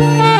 Música